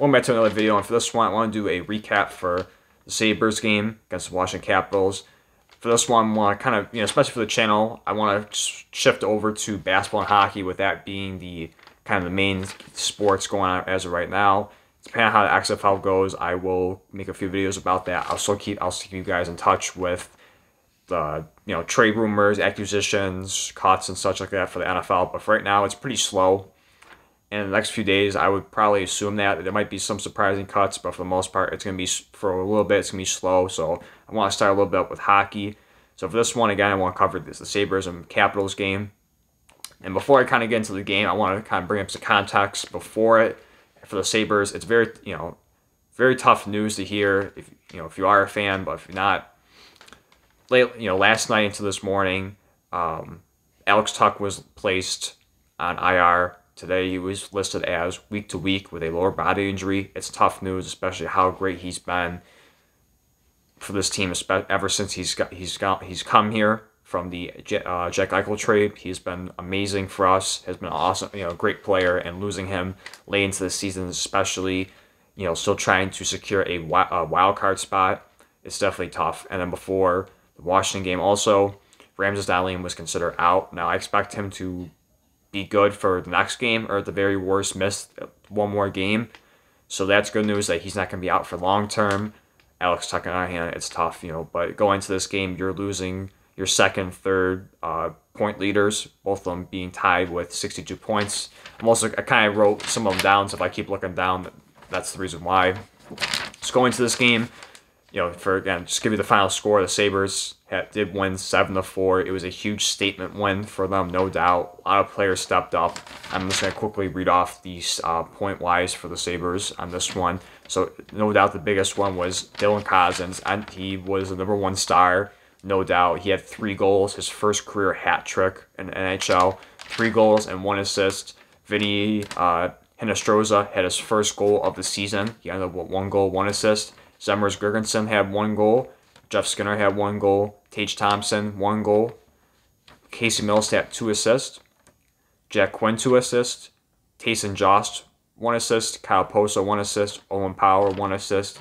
welcome back to another video. And for this one, I want to do a recap for the Sabres game against the Washington Capitals. For this one, I want to kind of, you know, especially for the channel, I want to shift over to basketball and hockey, with that being the kind of the main sports going on as of right now. Depending on how the XFL goes, I will make a few videos about that. I'll still keep, I'll keep you guys in touch with the, you know, trade rumors, acquisitions, cuts, and such like that for the NFL. But for right now, it's pretty slow in the next few days, I would probably assume that there might be some surprising cuts, but for the most part, it's going to be for a little bit. It's going to be slow. So I want to start a little bit with hockey. So for this one, again, I want to cover this the Sabres and Capitals game. And before I kind of get into the game, I want to kind of bring up some context before it for the Sabres. It's very you know very tough news to hear if you know if you are a fan, but if you're not. Late you know last night into this morning, um, Alex Tuch was placed on IR Today he was listed as week to week with a lower body injury. It's tough news, especially how great he's been for this team ever since he's got he's got he's come here from the uh, Jack Eichel trade. He's been amazing for us. Has been awesome, you know, great player. And losing him late into the season, especially, you know, still trying to secure a, a wild card spot, it's definitely tough. And then before the Washington game, also Rasmus Dahlin was considered out. Now I expect him to be good for the next game, or at the very worst, miss one more game. So that's good news that he's not going to be out for long term. Alex Tuch on hand, it's tough, you know. But going into this game, you're losing your second, third uh, point leaders, both of them being tied with 62 points. I'm also I kind of wrote some of them down, so if I keep looking down, that's the reason why. So going into this game, you know, for again, just give you the final score. The Sabres did win seven to four. It was a huge statement win for them, no doubt. A lot of players stepped up. I'm just gonna quickly read off these uh, point wise for the Sabres on this one. So no doubt the biggest one was Dylan Cozens, and he was the number one star. No doubt he had three goals, his first career hat trick in NHL, three goals and one assist. Vinny uh, had his first goal of the season. He ended up with one goal, one assist. Zemgus Girgensons had one goal. Jeff Skinner had one goal. Tage Thompson, one goal. Casey Mittelstadt, two assists. Jack Quinn, two assists. Tyson Jost, one assist. Kyle Okposo, one assist. Owen Power, one assist.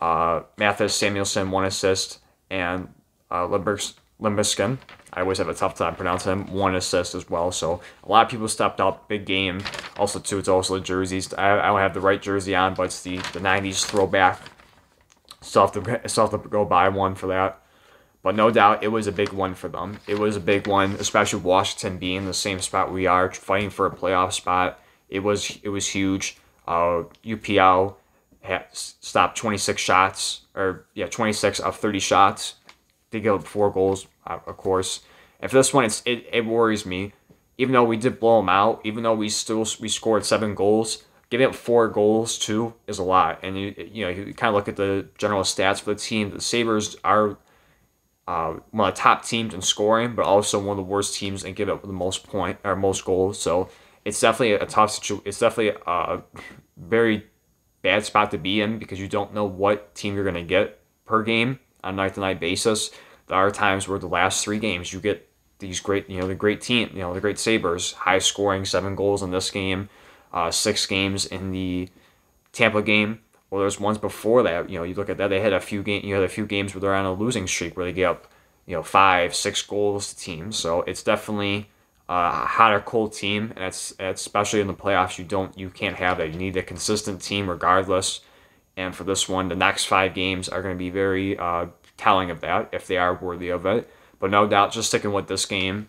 Uh, Mattias Samuelsson, one assist. And uh, Lyubushkin, I always have a tough time pronouncing him, one assist as well. So a lot of people stepped up. Big game. Also, too, it's also the jerseys. I, I don't have the right jersey on, but it's the, the 90s throwback Still have to still have to go buy one for that. But no doubt, it was a big one for them. It was a big one, especially Washington being in the same spot we are, fighting for a playoff spot. It was it was huge. Uh, UPL had stopped 26 shots, or yeah, 26 of 30 shots. They gave up four goals, uh, of course. And for this one, it's it, it worries me. Even though we did blow them out, even though we still we scored seven goals, giving up four goals too is a lot. And you you know you kind of look at the general stats for the team. The Sabres are uh, one of the top teams in scoring, but also one of the worst teams and give up the most point or most goals. So it's definitely a tough situation. It's definitely a very bad spot to be in because you don't know what team you're going to get per game on a night to night basis. There are times where the last three games you get these great, you know, the great team, you know, the great Sabres, high scoring, seven goals in this game uh, six games in the Tampa game. Well, there's ones before that. You know, you look at that. They had a few game. You had a few games where they're on a losing streak where they get up, you know, five, six goals to teams. So it's definitely a hot or cold team, and it's, it's especially in the playoffs. You don't, you can't have that. You need a consistent team regardless. And for this one, the next five games are going to be very uh, telling of that if they are worthy of it. But no doubt, just sticking with this game,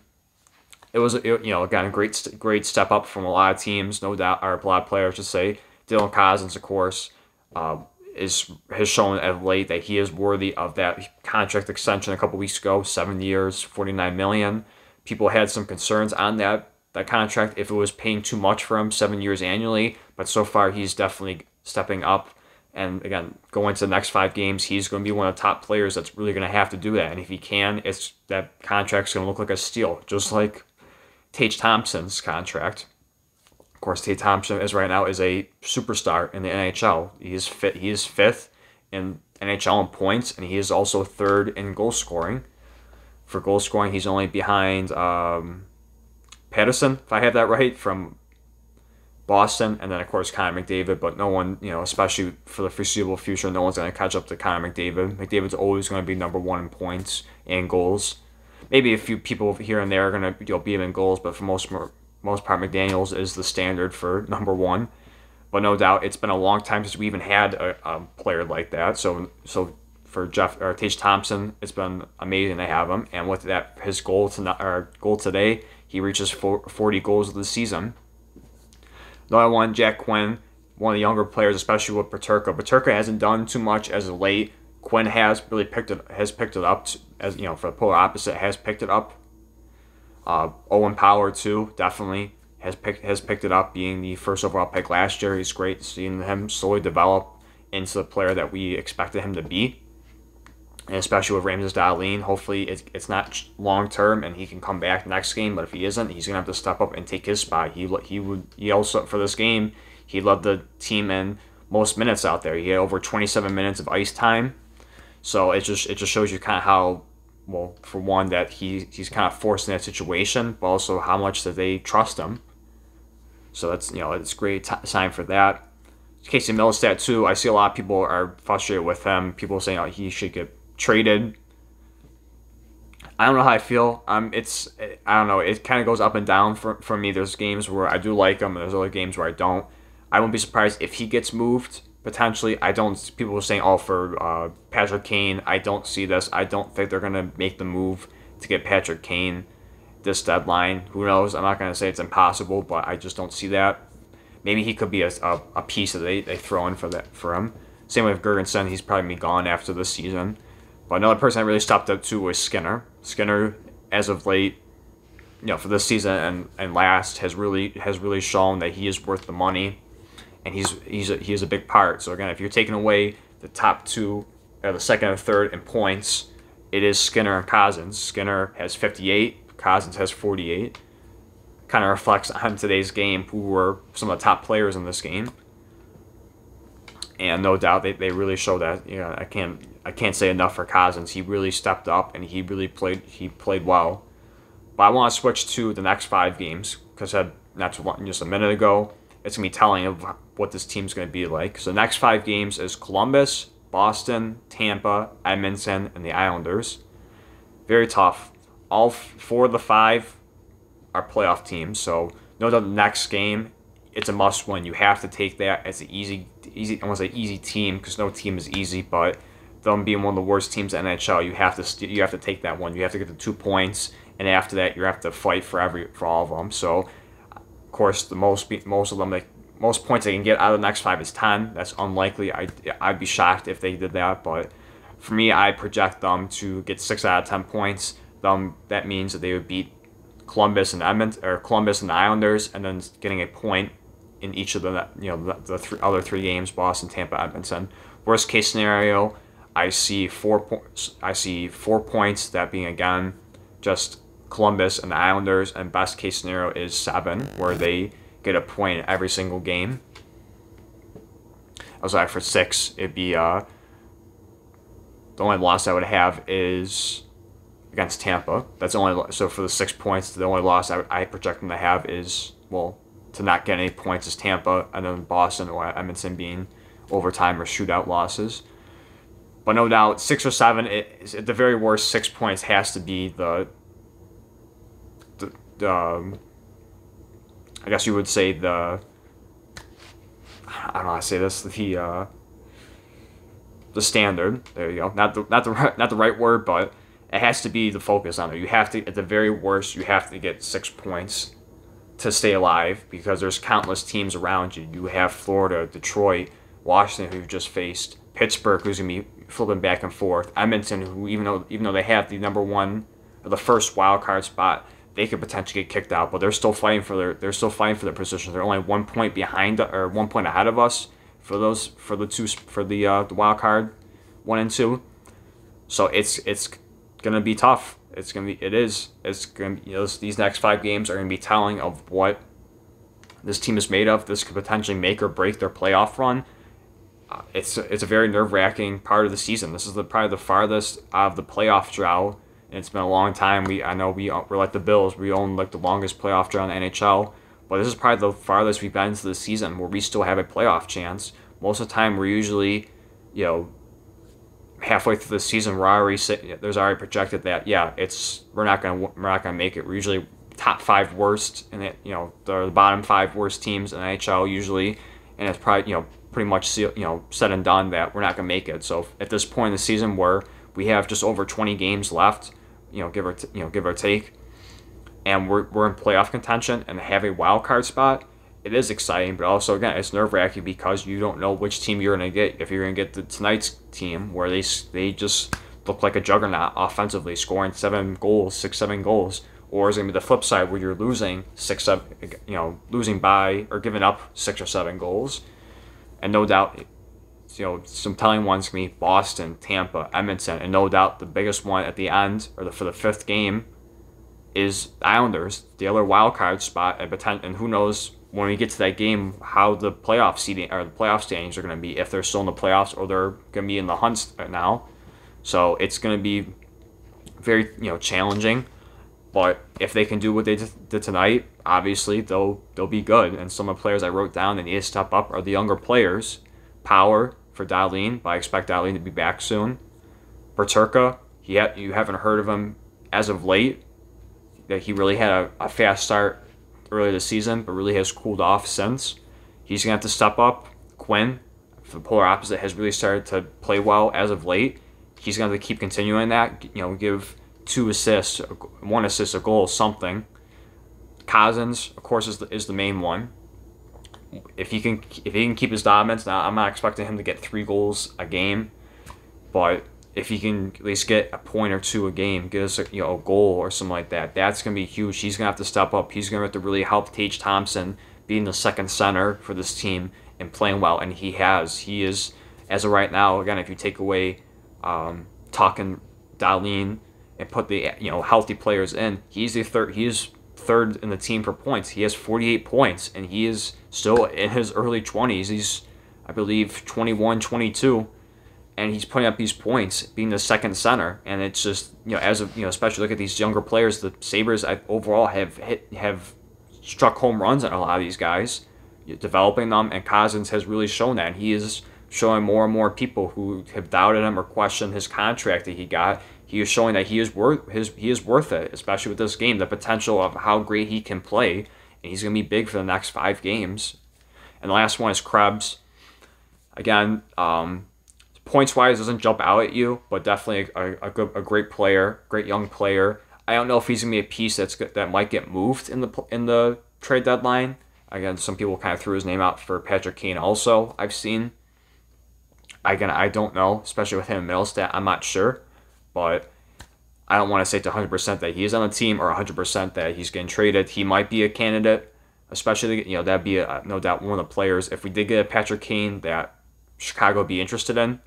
it was you know again a great great step up from a lot of teams, no doubt, a lot players to say. Dylan Cozens, of course, uh, is has shown of late that he is worthy of that contract extension a couple weeks ago, seven years, forty nine million. People had some concerns on that that contract if it was paying too much for him, seven years annually. But so far, he's definitely stepping up. And again, going to the next five games, he's going to be one of the top players that's really going to have to do that. And if he can, it's that contract's going to look like a steal, just like Tage Thompson's contract. Of course, Tage Thompson is right now is a superstar in the NHL. He is fit. He is fifth in NHL in points, and he is also third in goal scoring. For goal scoring, he's only behind um, Pettersson, if I have that right, from Boston, and then of course Connor McDavid. But no one, you know, especially for the foreseeable future, no one's going to catch up to Connor McDavid. McDavid's always going to be number one in points and goals. Maybe a few people here and there are going to you know, beat him in goals, but for most most part, McDavid's is the standard for number one. But no doubt, it's been a long time since we even had a, a player like that. So so for Jeff or Tage Thompson, it's been amazing to have him. And with that, his goal to or goal today, he reaches 40 goals of the season. Another one, Jack Quinn, one of the younger players, especially with Peterka. Peterka hasn't done too much as of late. Quinn has really picked it has picked it up as you know for the polar opposite has picked it up. Uh, Owen Power too definitely has picked has picked it up. Being the first overall pick last year, he's great seeing him slowly develop into the player that we expected him to be. And especially with Rasmus Dahlin, hopefully it's, it's not long term and he can come back next game. But if he isn't, he's gonna have to step up and take his spot. He he would he also for this game he led the team in most minutes out there. He had over 27 minutes of ice time so it just it just shows you kind of how well for one that he he's kind of forced in that situation, but also how much that they trust him. So that's you know it's a great t- sign for that. Casey Mittelstadt too. I see a lot of people are frustrated with him. People saying oh, he should get traded. I don't know how I feel. Um, it's I don't know. It kind of goes up and down for, for me. There's games where I do like him, and there's other games where I don't. I won't be surprised if he gets moved potentially. I don't. People were saying, "Oh, for uh, Patrick Kane." I don't see this. I don't think they're gonna make the move to get Patrick Kane this deadline. Who knows? I'm not gonna say it's impossible, but I just don't see that. Maybe he could be a, a, a piece that they, they throw in for that for him. Same with Girgensons. He's probably be gone after this season. But another person I really stopped up to was Skinner. Skinner, as of late, you know, for this season and, and last, has really has really shown that he is worth the money and he's he's a, he's a big part. So again, if you're taking away the top two, or the second and third in points, it is Skinner and Cozens. Skinner has 58, Cozens has 48. Kind of reflects on today's game who were some of the top players in this game. And no doubt they, they really show that. You know, I can't I can't say enough for Cozens. He really stepped up and he really played he played well. But I want to switch to the next five games because I that's just a minute ago it's going to be telling of what this team's going to be like. So the next five games is Columbus, Boston, Tampa, Edmonton, and the Islanders. Very tough. All four of the five are playoff teams. So no doubt the next game, it's a must win. You have to take that as an easy, easy. I want to say easy team because no team is easy, but them being one of the worst teams in NHL, you have to you have to take that one. You have to get the two points, and after that, you have to fight for every for all of them. So course, the most most of them they most points they can get out of the next five is ten. That's unlikely. I I'd be shocked if they did that, but for me, I project them to get six out of ten points. Them that means that they would beat Columbus and Edmonton or Columbus and the Islanders, and then getting a point in each of the you know the, the three, other three games: Boston, Tampa, Edmonton. Worst case scenario, I see four points. I see four points. That being again just Columbus and the Islanders, and best case scenario is seven, where they get a point every single game. I was like for six, it'd be uh, the only loss I would have is against Tampa. That's only so for the six points, the only loss I, I project them to have is well to not get any points is Tampa, and then Boston or Edmonton being overtime or shootout losses. But no doubt, six or seven, it, at the very worst, six points has to be the um, I guess you would say the I don't know how to say this the uh, the standard. There you go. Not the not the right, not the right word, but it has to be the focus on it. You have to at the very worst you have to get six points to stay alive because there's countless teams around you. You have Florida, Detroit, Washington who you just faced Pittsburgh who's gonna be flipping back and forth. Edmonton who even though even though they have the number one the first wild card spot, they could potentially get kicked out, but they're still fighting for their they're still fighting for their position. They're only one point behind or one point ahead of us for those for the two for the uh, the wild card one and two. So it's it's gonna be tough. It's gonna be it is it's gonna be, you know, these next five games are gonna be telling of what this team is made of. This could potentially make or break their playoff run. Uh, it's it's a very nerve wracking part of the season. This is the probably the farthest of the playoff drought it's been a long time. We I know we uh, we're like the Bills. We own like the longest playoff drought in the NHL, but But this is probably the farthest we've been into the season where we still have a playoff chance. Most of the time, we're usually, you know, halfway through the season, we're already there's already projected that yeah, it's we're not gonna we're not gonna make it. We're usually top five worst, and it you know the bottom five worst teams in NHL usually, and it's probably you know pretty much you know said and done that we're not gonna make it. So at this point in the season where we have just over 20 games left, you know give or t- you know give or take, and we're we're in playoff contention and have a wild card spot it is exciting, but also again it's nerve wracking because you don't know which team you're gonna get. If you're gonna get the tonight's team where they they just look like a juggernaut offensively, scoring seven goals, six seven goals, or is it gonna be the flip side where you're losing six seven, you know, losing by or giving up six or seven goals, and no doubt. You know, some telling ones can be Boston, Tampa, Edmonton, and no doubt the biggest one at the end or the, for the fifth game is Islanders, the other wild card spot, and who knows when we get to that game, how the playoff seating or the playoff standings are going to be if they're still in the playoffs or they're going to be in the hunt now. So it's going to be very you know challenging. But if they can do what they did tonight, obviously they'll they'll be good. And some of the players I wrote down that need to step up are the younger players. Power for Dahlin, but I expect Dahlin to be back soon. Peterka, he ha- you haven't heard of him as of late. That he really had a, a fast start earlier this season, but really has cooled off since. He's to have to step up. Quinn, the polar opposite, has really started to play well as of late. He's going to have to keep continuing that. You know, give two assists, one assist, a goal, something. Cozens, of course, is the, is the main one. If he can if he can keep his dominance, now I'm not expecting him to get three goals a game, but if he can at least get a point or two a game, get us a, you know a goal or something like that, that's gonna be huge. He's gonna have to step up. He's gonna have to really help Tage Thompson being the second center for this team and playing well, and he has. He is as of right now. Again, if you take away um, talking Dahlin and put the you know healthy players in, he's the third. He is third in the team for points. He has 48 points, and he is still in his early 20s. He's I believe 21, 22 and he's putting up these points, being the second center, and it's just you know as of you know especially look at these younger players, the Sabres overall have hit have struck home runs on a lot of these guys, developing them, and Cozens has really shown that. And he is showing more and more people who have doubted him or questioned his contract that he got. He is showing that he is worth his he is worth it, especially with this game, the potential of how great he can play, and he's gonna be big for the next five games. And the last one is Krebs. Again, um, points wise doesn't jump out at you, but definitely a, a, good, a great player, great young player. I don't know if he's gonna be a piece that's that might get moved in the in the trade deadline. Again, some people kind of threw his name out for Patrick Kane. Also, I've seen. Again, I don't know, especially with him in Mittelstadt. I'm not sure, but I don't want to say to 100% that he is on the team or 100% that he's getting traded. He might be a candidate, especially you know that'd be a, no doubt one of the players. If we did get a Patrick Kane that Chicago would be interested in,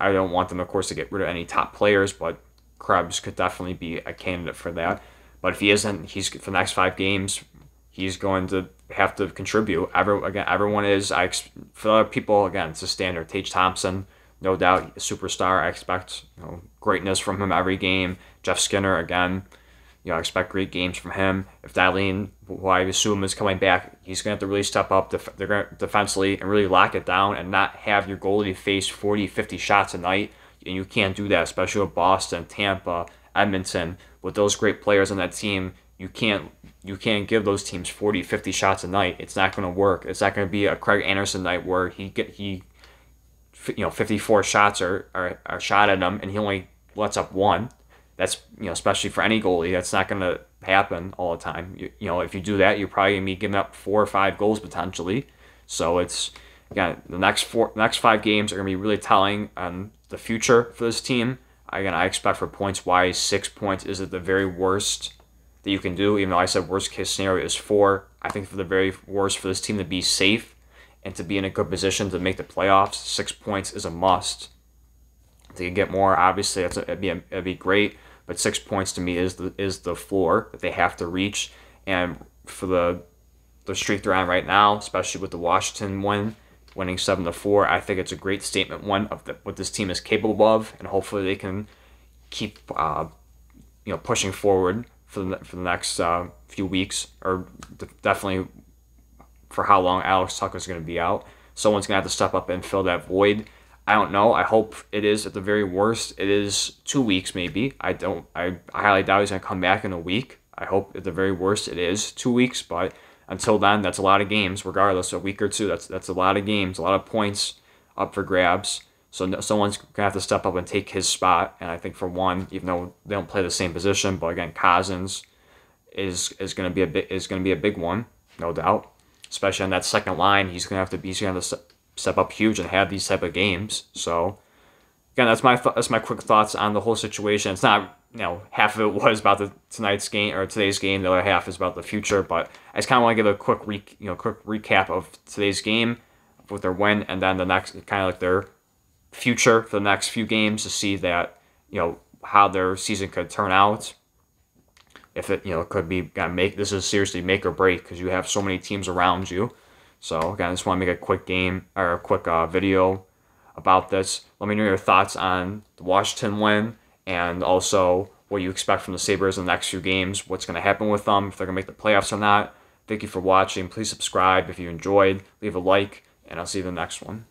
I don't want them, of course, to get rid of any top players, but Krebs could definitely be a candidate for that. But if he isn't, he's for the next five games, he's going to have to contribute. Every, again, everyone is. I for other people, again, it's a standard. Tage Thompson, no doubt, superstar. I expect you know, greatness from him every game. Jeff Skinner, again, you know, I expect great games from him. If Dahlin, who I assume is coming back, he's going to have to really step up def- they're to defensively and really lock it down and not have your goalie face 40, 50 shots a night. And you can't do that, especially with Boston, Tampa, Edmonton. With those great players on that team, you can't you can't give those teams 40, 50 shots a night. It's not going to work. It's not going to be a Craig Anderson night where he get he you know 54 shots are, are, are shot at him and he only lets up one. That's you know especially for any goalie that's not going to happen all the time. You, you know if you do that you're probably going to be giving up four or five goals potentially. So it's again the next four next five games are going to be really telling on the future for this team. Again i expect for points wise six points is at the very worst that you can do. Even though i said worst case scenario is four i think for the very worst for this team to be safe and to be in a good position to make the playoffs six points is a must to get more obviously that's a, it'd, be a, it'd be great but six points to me is the is the floor that they have to reach. And for the the streak they're on right now, especially with the Washington win, winning seven to four, I think it's a great statement one of the, what this team is capable of, and hopefully they can keep uh, you know pushing forward for the for the next uh, few weeks, or definitely for how long Alex Tucker is going to be out. Someone's going to have to step up and fill that void. I don't know. I hope it is at the very worst. It is two weeks maybe. I don't. I, I highly doubt he's going to come back in a week. I hope at the very worst it is two weeks, but until then, that's a lot of games. Regardless, a week or two, that's that's a lot of games, a lot of points up for grabs. So no, someone's gonna have to step up and take his spot. And I think for one, even though they don't play the same position, but again, Cozens is is gonna be a bit is gonna be a big one, no doubt. Especially on that second line, he's gonna have to be he's gonna have to step up huge and have these type of games. So again, that's my th- that's my quick thoughts on the whole situation. It's not you know half of it was about the tonight's game or today's game. The other half is about the future. But I just kind of want to give a quick re- you know quick recap of today's game with their win and then the next kind of like their future for the next few games to see that you know how their season could turn out. If it you know could be make this is seriously make or break because you have so many teams around you. So again, I just want to make a quick game or a quick uh, video about this. Let me know your thoughts on the Washington win and also what you expect from the Sabres in the next few games. What's going to happen with them if they're going to make the playoffs or not. Thank you for watching. Please subscribe if you enjoyed. Leave a like, and I'll see you in the next one.